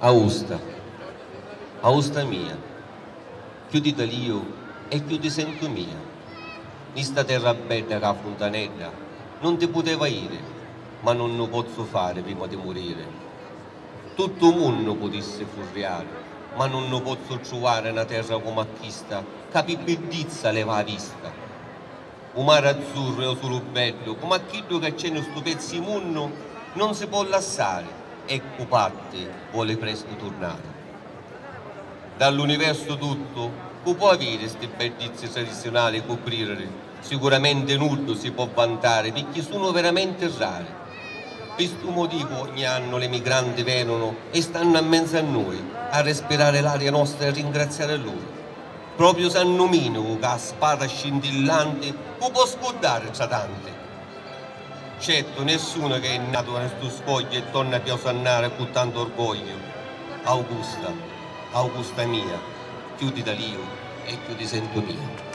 Augusta, Augusta mia, più di Dalio e più di sento mia. In terra bella che a Fontanella non ti poteva ir, ma non lo posso fare prima di morire. Tutto il mondo potesse furriare, ma non lo posso trovare una terra come questa, che bellezza leva la vista. Un mare azzurro è solo bello, come aquello che c'è in questo pezzo mondo non si può lasciare parte vuole presto tornare. Dall'universo tutto non può avere queste bellezze tradizionali coprire, sicuramente nulla si può vantare perché sono veramente rare. Per questo motivo ogni anno le migranti vengono e stanno a mezzo a noi a respirare l'aria nostra e a ringraziare loro. Proprio San Nomino che ha spada scintillante può scordare tra tante Certo, nessuno che è nato nel suo scoglio e torna a osannare con tanto orgoglio. Augusta, Augusta mia, chiudi da Dio e chiudi sento mio.